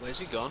Where's he gone?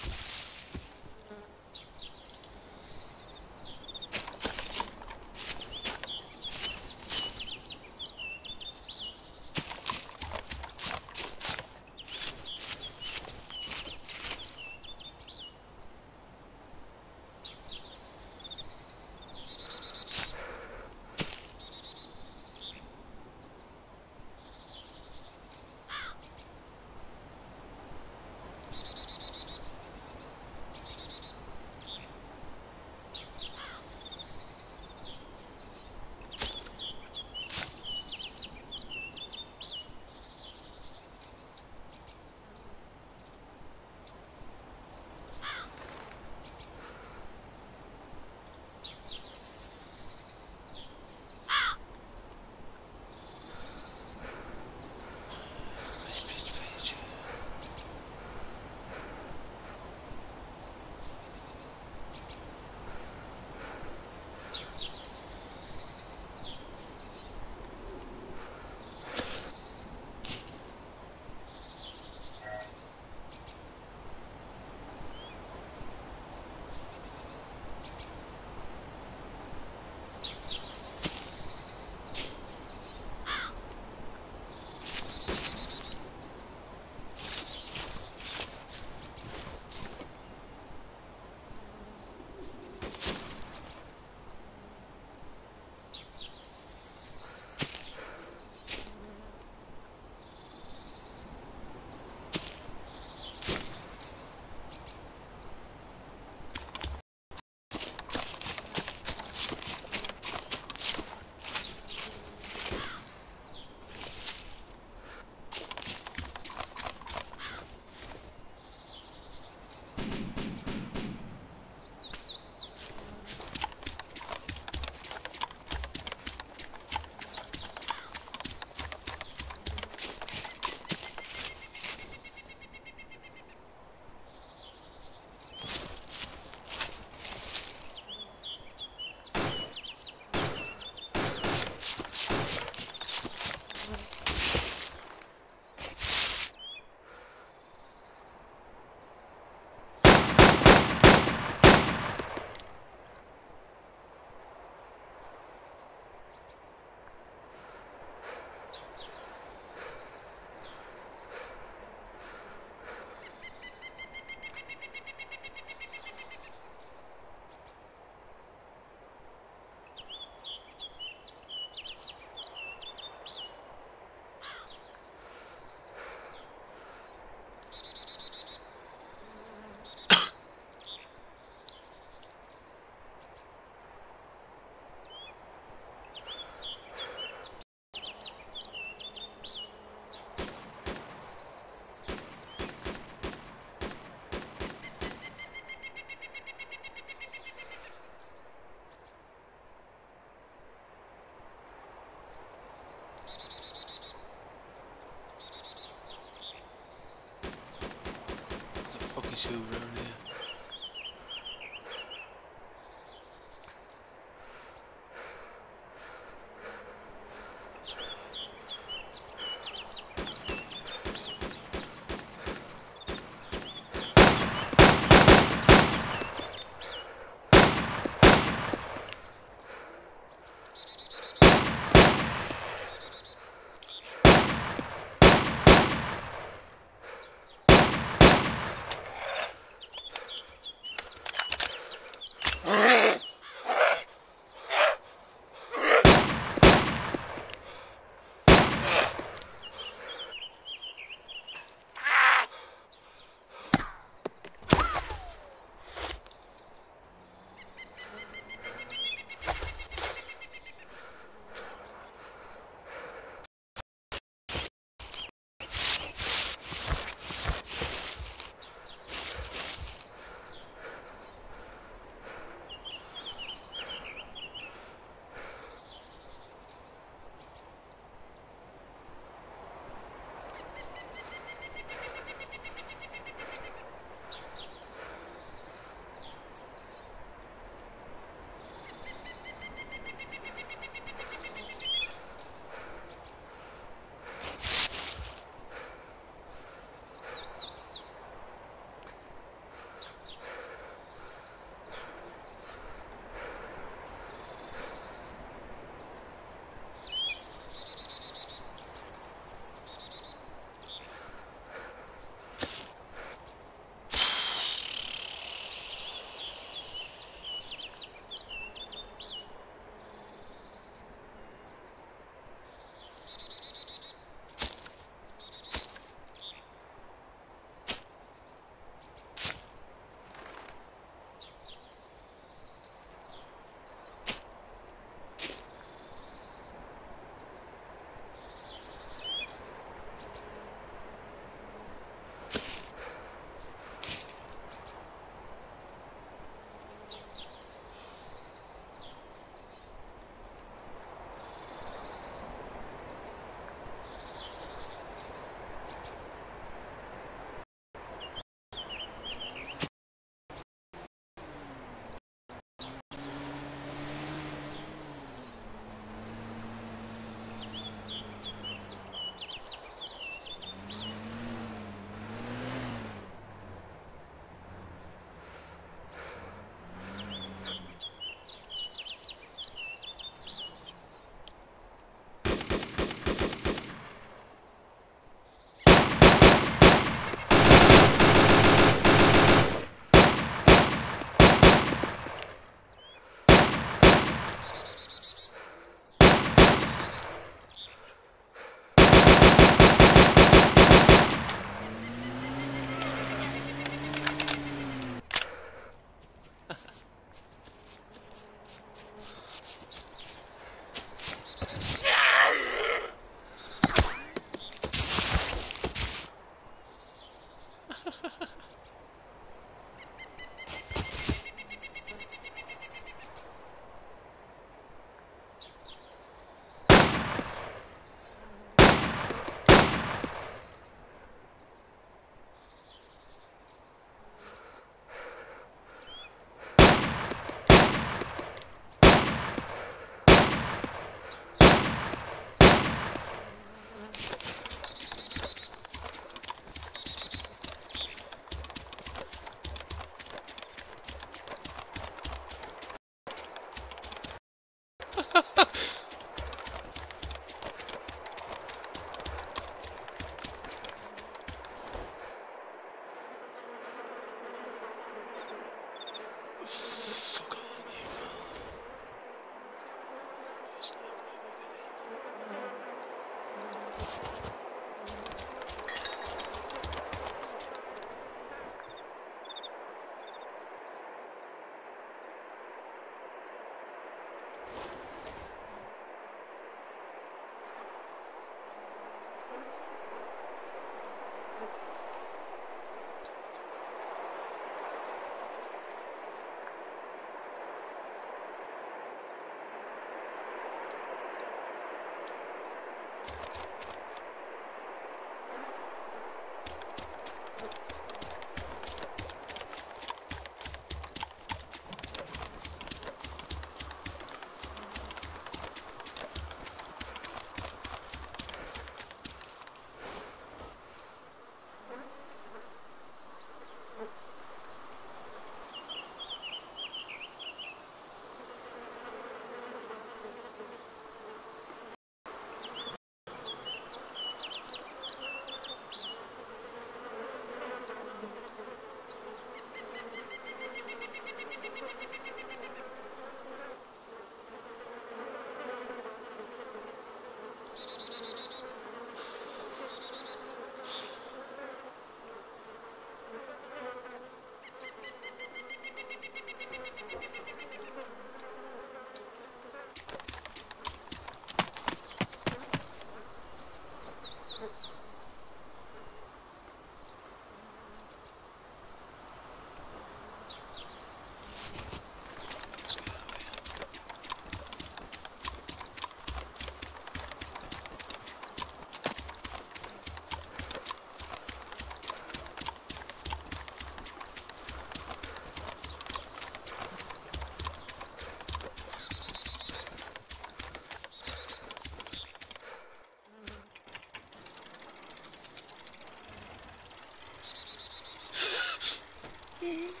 Okay.